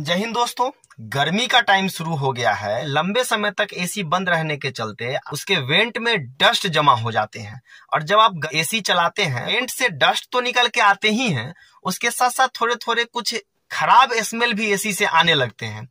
जय हिंद दोस्तों। गर्मी का टाइम शुरू हो गया है। लंबे समय तक एसी बंद रहने के चलते उसके वेंट में डस्ट जमा हो जाते हैं। और जब आप एसी चलाते हैं वेंट से डस्ट तो निकल के आते ही हैं, उसके साथ साथ थोड़े थोड़े कुछ खराब स्मेल भी एसी से आने लगते हैं।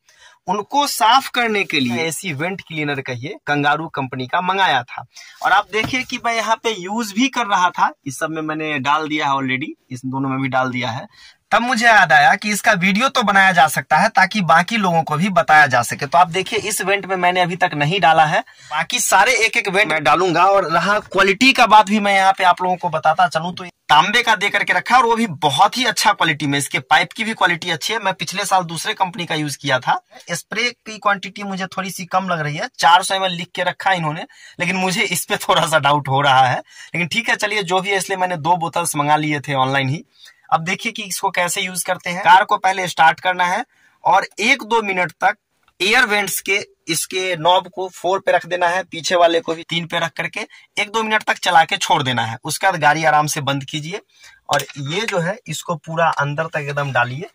उनको साफ़ करने के लिए एसी वेंट क्लीनर कहिए, कंगारू कंपनी का मंगाया था। और आप देखिए कि मैं यहाँ पे यूज़ भी कर रहा था। इस सब में मैंने डाल दिया है ऑलरेडी इस दोनों में भी डाल दिया है। तब मुझे याद आया कि इसका वीडियो तो बनाया जा सकता है ताकि बाकी लोगों को भी बताया जा सके। तो आप देखिए, इस वेंट में मैंने अभी तक नहीं डाला है। बाकी सारे एक एक वेंट मैं डालूँगा और रहा क्वालिटी का बात भी मैं यहाँ पे आप लोगों को बताता चलूँ तो तांबे का दे करके रखा और वो भी बहुत ही अच्छा क्वालिटी में। इसके पाइप की भी क्वालिटी अच्छी है। मैं पिछले साल दूसरे कंपनी का यूज़ किया था। स्प्रे की क्वांटिटी मुझे थोड़ी सी कम लग रही है। चार सौ लिख के रखा इन्होंने, लेकिन मुझे इस पे थोड़ा सा डाउट हो रहा है। लेकिन ठीक है, चलिए जो भी है, इसलिए मैंने दो बोतल्स मंगा लिए थे ऑनलाइन ही। अब देखिए कि इसको कैसे यूज़ करते हैं। कार को पहले स्टार्ट करना है और एक दो मिनट तक एयर वेंट्स के, इसके नॉब को फोर पे रख देना है, पीछे वाले को भी तीन पे रख करके एक दो मिनट तक चला के छोड़ देना है। उसके बाद गाड़ी आराम से बंद कीजिए और ये जो है, इसको पूरा अंदर तक एकदम डालिए।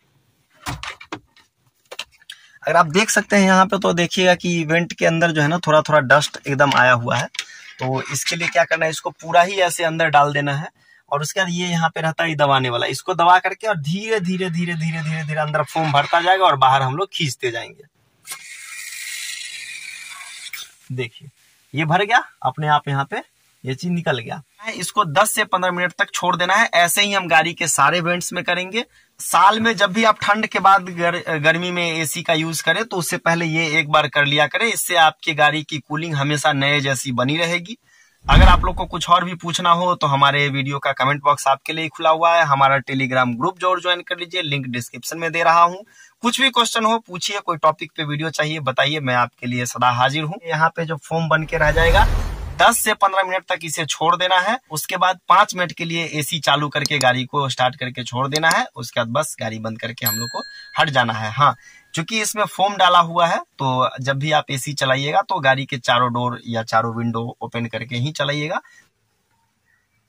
अगर आप देख सकते हैं यहाँ पे तो देखिएगा कि इवेंट के अंदर जो है ना थोड़ा थोड़ा डस्ट एकदम आया हुआ है। तो इसके लिए क्या करना है, इसको पूरा ही ऐसे अंदर डाल देना है। और उसके बाद ये यहाँ पे रहता है दबाने वाला। इसको दबा करके और धीरे धीरे धीरे धीरे धीरे धीरे अंदर फोम भरता जाएगा और बाहर हम लोग खींचते जाएँगे। देखिए ये भर गया अपने आप यहाँ पे ये चीज़ निकल गया। इसको 10 से 15 मिनट तक छोड़ देना है ऐसे ही हम गाड़ी के सारे वेंट्स में करेंगे। साल में जब भी आप ठंड के बाद गर, गर्मी में एसी का यूज़ करें तो उससे पहले ये एक बार कर लिया करें इससे आपकी गाड़ी की कूलिंग हमेशा नए जैसी बनी रहेगी। अगर आप लोग को कुछ और भी पूछना हो तो हमारे वीडियो का कमेंट बॉक्स आपके लिए खुला हुआ है। हमारा टेलीग्राम ग्रुप ज़रूर ज्वाइन कर लीजिए लिंक डिस्क्रिप्शन में दे रहा हूँ। कुछ भी क्वेश्चन हो, पूछिए, कोई टॉपिक पे वीडियो चाहिए, बताइए, मैं आपके लिए सदा हाजिर हूँ। यहाँ पे जो फॉर्म बन के रह जाएगा 10 से 15 मिनट तक इसे छोड़ देना है। उसके बाद पाँच मिनट के लिए एसी चालू करके गाड़ी को स्टार्ट करके छोड़ देना है। उसके बाद बस गाड़ी बंद करके हम लोग को हट जाना है। हाँ क्योंकि इसमें फोम डाला हुआ है तो जब भी आप एसी चलाइएगा तो गाड़ी के चारों डोर या चारों विंडो ओपन करके ही चलाइएगा।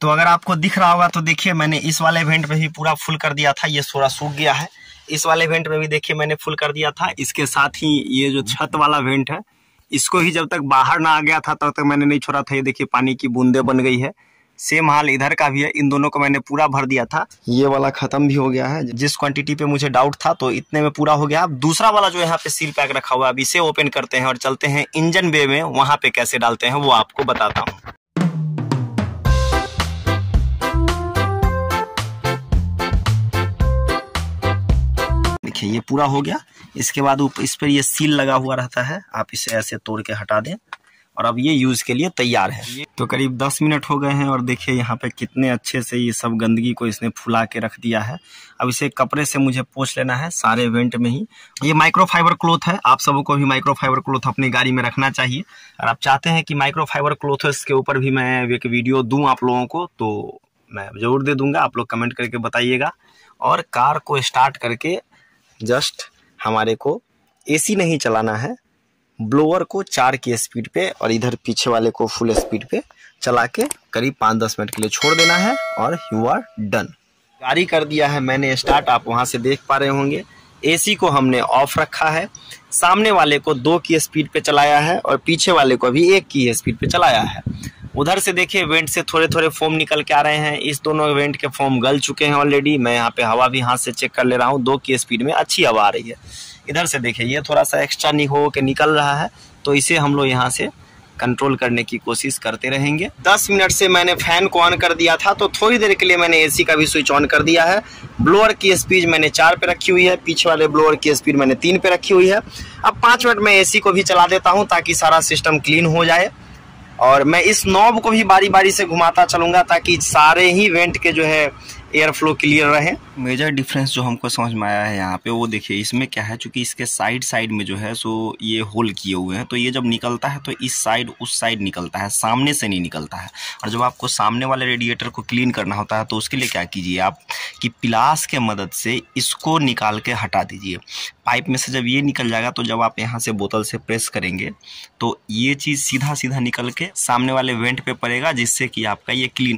तो अगर आपको दिख रहा होगा तो देखिए, मैंने इस वाले इवेंट में भी पूरा फुल कर दिया था, ये थोड़ा सूख गया है। इस वाले इवेंट में भी देखिए, मैंने फुल कर दिया था। इसके साथ ही ये जो छत वाला इवेंट है, इसको ही जब तक बाहर ना आ गया था, तब तक मैंने नहीं छोड़ा था। ये देखिए, पानी की बूंदे बन गई है। सेम हाल इधर का भी है। इन दोनों को मैंने पूरा भर दिया था। ये वाला खत्म भी हो गया है। जिस क्वांटिटी पे मुझे डाउट था तो इतने में पूरा हो गया। अब दूसरा वाला जो यहाँ पे सील पैक रखा हुआ है अब इसे ओपन करते हैं और चलते हैं इंजन बे में। वहाँ पे कैसे डालते हैं वो आपको बताता हूँ। देखिए ये पूरा हो गया। इसके बाद इस पर ये सील लगा हुआ रहता है। आप इसे ऐसे तोड़ के हटा दें। और अब ये यूज़ के लिए तैयार है। तो करीब दस मिनट हो गए हैं और देखिए यहाँ पे कितने अच्छे से ये सब गंदगी को इसने फुला के रख दिया है। अब इसे कपड़े से मुझे पोछ लेना है सारे इवेंट में ही। ये माइक्रो फाइबर क्लोथ है। आप सबों को भी माइक्रो फाइबर क्लोथ अपनी गाड़ी में रखना चाहिए। और आप चाहते हैं कि माइक्रो फाइबर क्लोथ के ऊपर भी मैं एक वीडियो दूँ आप लोगों को तो मैं ज़रूर दे दूँगा। आप लोग कमेंट करके बताइएगा। और कार को स्टार्ट करके जस्ट हमारे को एसी नहीं चलाना है। ब्लोअर को चार की स्पीड पे और इधर पीछे वाले को फुल स्पीड पे चला के करीब पाँच दस मिनट के लिए छोड़ देना है और यू आर डन। गाड़ी कर दिया है मैंने स्टार्ट, आप वहाँ से देख पा रहे होंगे। एसी को हमने ऑफ़ रखा है। सामने वाले को दो की स्पीड पे चलाया है और पीछे वाले को भी एक की स्पीड पे चलाया है। उधर से देखिए वेंट से थोड़े थोड़े फोम निकल के आ रहे हैं। इस दोनों वेंट के फोम गल चुके हैं ऑलरेडी मैं यहाँ पे हवा भी हाथ से चेक कर ले रहा हूँ। दो की स्पीड में अच्छी हवा आ रही है। इधर से देखिए, ये थोड़ा सा एक्स्ट्रा नहीं हो के निकल रहा है तो इसे हम लोग यहाँ से कंट्रोल करने की कोशिश करते रहेंगे। 10 मिनट से मैंने फ़ैन को ऑन कर दिया था तो थोड़ी देर के लिए मैंने एसी का भी स्विच ऑन कर दिया है। ब्लोअर की स्पीड मैंने चार पे रखी हुई है, पीछे वाले ब्लोअर की स्पीड मैंने तीन पे रखी हुई है। अब पाँच मिनट में एसी को भी चला देता हूँ, ताकि सारा सिस्टम क्लीन हो जाए। और मैं इस नॉब को भी बारी बारी से घुमाता चलूँगा, ताकि सारे ही वेंट के जो है एयर फ्लो क्लियर रहे। मेजर डिफरेंस जो हमको समझ में आया है यहाँ पे, वो देखिए, इसमें क्या है, चूँकि इसके साइड साइड में जो है सो ये होल किए हुए हैं तो ये जब निकलता है तो इस साइड उस साइड निकलता है, सामने से नहीं निकलता है। और जब आपको सामने वाले रेडिएटर को क्लीन करना होता है तो उसके लिए क्या कीजिए आप, कि पिलास के मदद से इसको निकाल के हटा दीजिए। पाइप में से जब ये निकल जाएगा तो जब आप यहाँ से बोतल से प्रेस करेंगे तो ये चीज़ सीधा सीधा निकल के सामने वाले वेंट पे पड़ेगा, जिससे कि आपका ये क्लीन